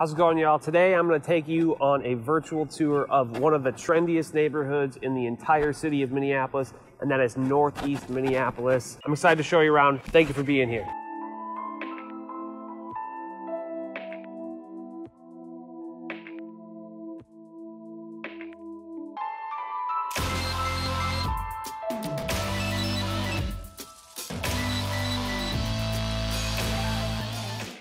How's it going, y'all? Today I'm going to take you on a virtual tour of one of the trendiest neighborhoods in the entire city of Minneapolis, and that is Northeast Minneapolis. I'm excited to show you around. Thank you for being here.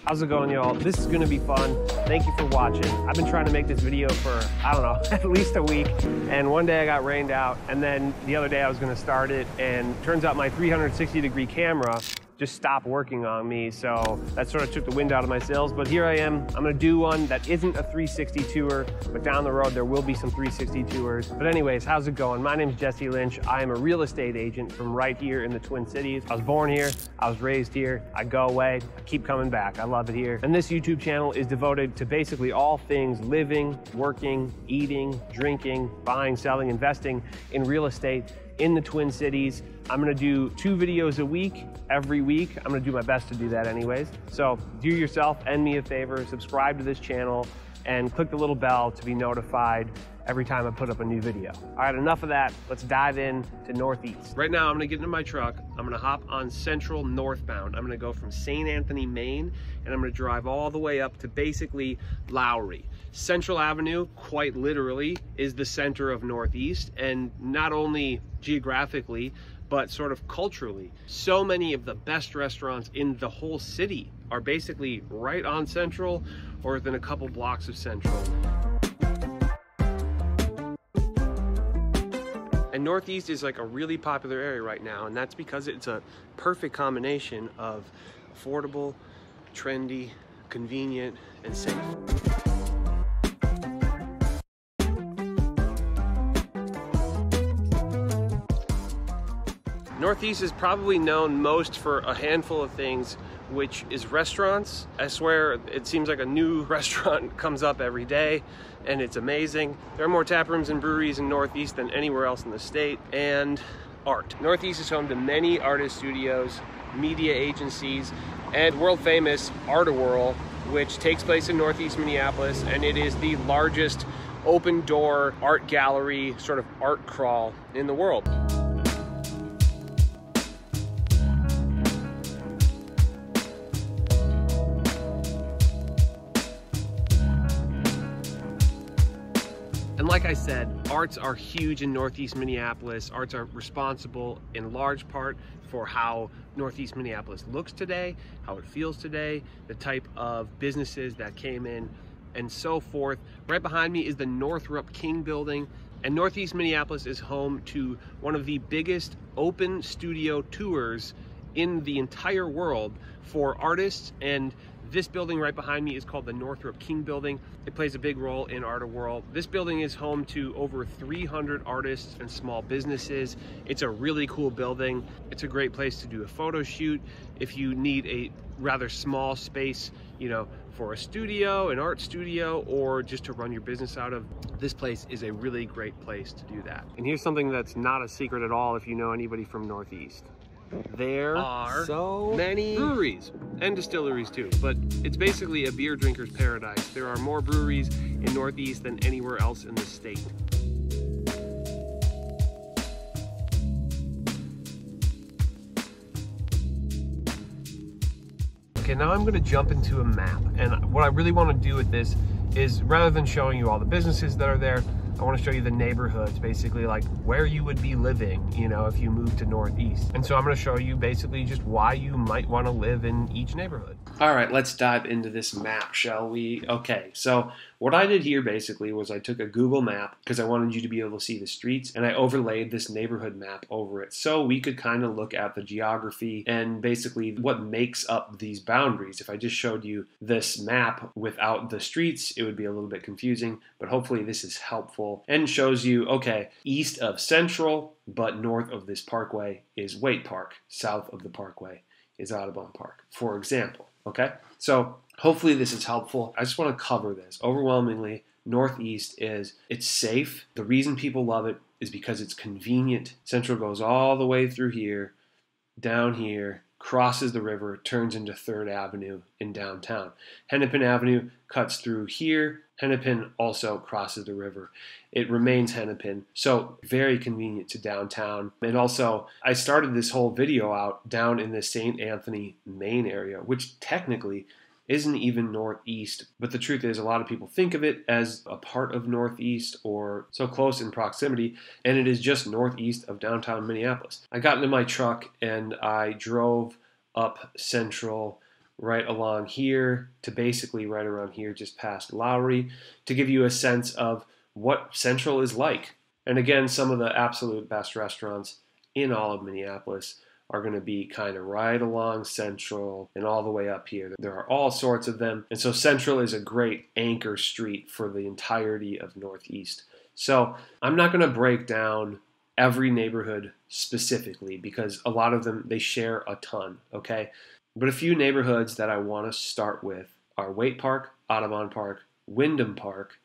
How's it going, y'all? This is gonna be fun. Thank you for watching. I've been trying to make this video for, I don't know, at least a week. And one day I got rained out. And then the other day I was gonna start it. And turns out my 360 degree camera just stop working on me. So that sort of took the wind out of my sails. But here I am. I'm gonna do one that isn't a 360 tour, but down the road there will be some 360 tours. But anyways, how's it going? My name is Jesse Lynch. I am a real estate agent from right here in the Twin Cities. I was born here, I was raised here. I go away, I keep coming back. I love it here. And this YouTube channel is devoted to basically all things living, working, eating, drinking, buying, selling, investing in real estate in the Twin Cities. I'm gonna do two videos a week, every week. I'm gonna do my best to do that anyways. So do yourself and me a favor, subscribe to this channel and click the little bell to be notified every time I put up a new video. All right, enough of that. Let's dive in to Northeast. Right now, I'm gonna get into my truck. I'm gonna hop on Central northbound. I'm gonna go from St. Anthony, Main, and I'm gonna drive all the way up to basically Lowry. Central Avenue, quite literally, is the center of Northeast, and not only geographically, but sort of culturally. So many of the best restaurants in the whole city are basically right on Central or within a couple blocks of Central. And Northeast is like a really popular area right now, and that's because it's a perfect combination of affordable, trendy, convenient, and safe. Northeast is probably known most for a handful of things, which is restaurants. I swear it seems like a new restaurant comes up every day and it's amazing. There are more tap rooms and breweries in Northeast than anywhere else in the state. And art. Northeast is home to many artist studios, media agencies, and world famous Art-A-Whirl, which takes place in Northeast Minneapolis, and it is the largest open door art gallery, sort of art crawl in the world. Like I said, arts are huge in Northeast Minneapolis. Arts are responsible in large part for how Northeast Minneapolis looks today, how it feels today, the type of businesses that came in, and so forth. Right behind me is the Northrup King building. And Northeast Minneapolis is home to one of the biggest open studio tours in the entire world for artists and this building right behind me is called the Northrup King Building. It plays a big role in Art-A-Whirl. This building is home to over 300 artists and small businesses. It's a really cool building. It's a great place to do a photo shoot. If you need a rather small space, you know, for a studio, an art studio, or just to run your business out of, this place is a really great place to do that. And here's something that's not a secret at all if you know anybody from Northeast. There are so many hmm. breweries and distilleries too, but it's basically a beer drinker's paradise. There are more breweries in Northeast than anywhere else in the state. Okay, now I'm gonna jump into a map. And what I really wanna do with this is rather than showing you all the businesses that are there, I want to show you the neighborhoods, basically like where you would be living, you know, if you moved to Northeast. And so I'm going to show you basically just why you might want to live in each neighborhood. All right, let's dive into this map, shall we? Okay, so what I did here basically was I took a Google map because I wanted you to be able to see the streets and I overlaid this neighborhood map over it so we could kind of look at the geography and basically what makes up these boundaries. If I just showed you this map without the streets, it would be a little bit confusing, but hopefully this is helpful and shows you, okay, east of Central, but north of this parkway is Waite Park, south of the parkway is Audubon Park, for example. Okay, so hopefully this is helpful. I just want to cover this. Overwhelmingly, Northeast is it's safe. The reason people love it is because it's convenient. Central goes all the way through here, down here, crosses the river, turns into 3rd Avenue in downtown. Hennepin Avenue cuts through here. Hennepin also crosses the river. It remains Hennepin, so very convenient to downtown. And also, I started this whole video out down in the St. Anthony, Main area, which technically isn't even northeast. But the truth is, a lot of people think of it as a part of northeast or so close in proximity, and it is just northeast of downtown Minneapolis. I got into my truck and I drove up central right along here to basically right around here, just past Lowry, to give you a sense of what Central is like. And again, some of the absolute best restaurants in all of Minneapolis are going to be kind of right along Central and all the way up here. There are all sorts of them. And so Central is a great anchor street for the entirety of Northeast. So I'm not going to break down every neighborhood specifically because a lot of them they share a ton, okay? But a few neighborhoods that I want to start with are Waite Park, Audubon Park, Windom Park,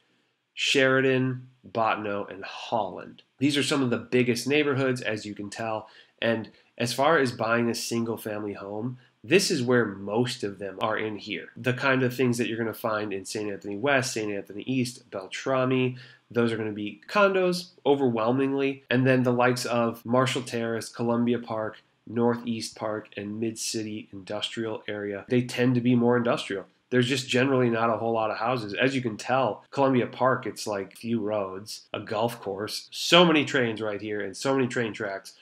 Sheridan, Bottineau, and Holland. These are some of the biggest neighborhoods, as you can tell, and as far as buying a single family home, this is where most of them are in here. The kind of things that you're going to find in St. Anthony West, St. Anthony East, Beltrami, those are going to be condos overwhelmingly. And then the likes of Marshall Terrace, Columbia Park, Northeast Park, and Mid City Industrial Area, they tend to be more industrial. There's just generally not a whole lot of houses. As you can tell, Columbia Park, it's like few roads, a golf course, so many trains right here, and so many train tracks.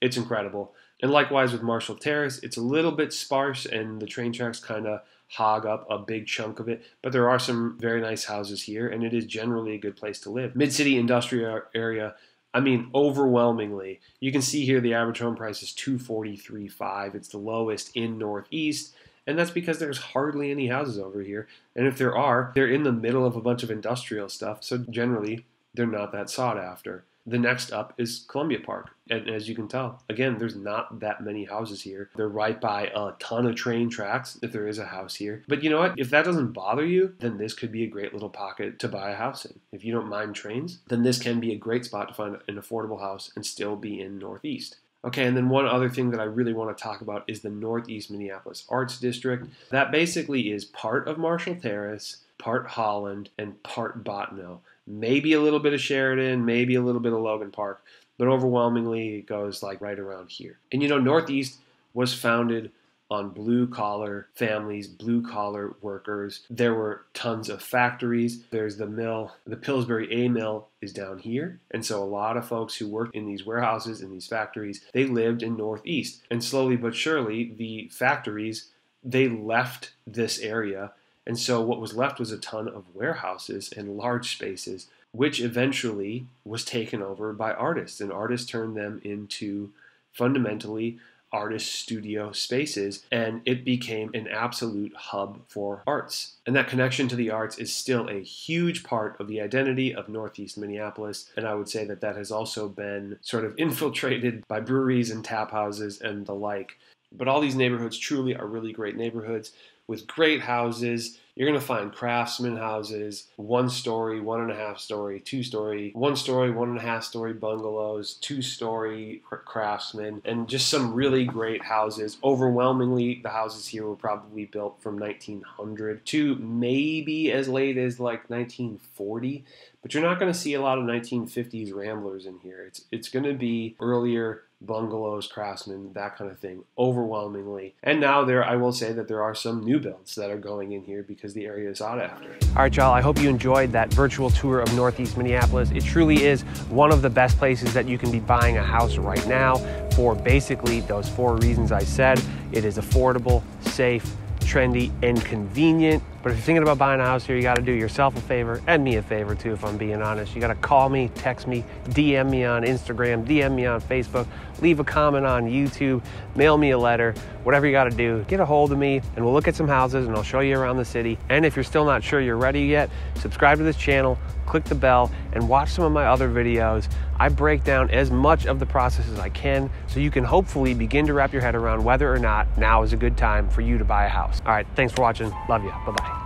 It's incredible. And likewise with Marshall Terrace, it's a little bit sparse and the train tracks kind of hog up a big chunk of it, but there are some very nice houses here and it is generally a good place to live. Mid-city industrial area, I mean overwhelmingly. You can see here the average home price is 243.5. It's the lowest in Northeast. And that's because there's hardly any houses over here. And if there are, they're in the middle of a bunch of industrial stuff. So generally, they're not that sought after. The next up is Columbia Park. And as you can tell, again, there's not that many houses here. They're right by a ton of train tracks if there is a house here. But you know what? If that doesn't bother you, then this could be a great little pocket to buy a house in. If you don't mind trains, then this can be a great spot to find an affordable house and still be in Northeast. Okay, and then one other thing that I really want to talk about is the Northeast Minneapolis Arts District. That basically is part of Marshall Terrace, part Holland, and part Bottineau maybe a little bit of Sheridan, maybe a little bit of Logan Park, but overwhelmingly it goes like right around here. And you know, Northeast was founded on blue collar families, blue collar workers. There were tons of factories. There's the mill, the Pillsbury A mill is down here. And so a lot of folks who worked in these warehouses, in these factories, they lived in Northeast. And slowly but surely, the factories, they left this area and so what was left was a ton of warehouses and large spaces, which eventually was taken over by artists. And artists turned them into fundamentally artist studio spaces, and it became an absolute hub for arts. And that connection to the arts is still a huge part of the identity of Northeast Minneapolis. And I would say that that has also been sort of infiltrated by breweries and tap houses and the like. But all these neighborhoods truly are really great neighborhoods with great houses. You're going to find craftsman houses, one story, one and a half story, two story, one story, one and a half story bungalows, two story craftsman, and just some really great houses. Overwhelmingly, the houses here were probably built from 1900 to maybe as late as like 1940 but you're not going to see a lot of 1950s ramblers in here. It's it's going to be earlier bungalows, craftsmen, that kind of thing, overwhelmingly. And now there, I will say that there are some new builds that are going in here because the area is sought after. All right, y'all, I hope you enjoyed that virtual tour of Northeast Minneapolis. It truly is one of the best places that you can be buying a house right now for basically those four reasons I said. It is affordable, safe, trendy, and convenient. But if you're thinking about buying a house here, you got to do yourself a favor and me a favor too, if I'm being honest. You got to call me, text me, DM me on Instagram, DM me on Facebook, leave a comment on YouTube, mail me a letter, whatever you got to do. Get a hold of me and we'll look at some houses and I'll show you around the city. And if you're still not sure you're ready yet, subscribe to this channel, click the bell, and watch some of my other videos. I break down as much of the process as I can so you can hopefully begin to wrap your head around whether or not now is a good time for you to buy a house. All right, thanks for watching. Love you. Bye bye.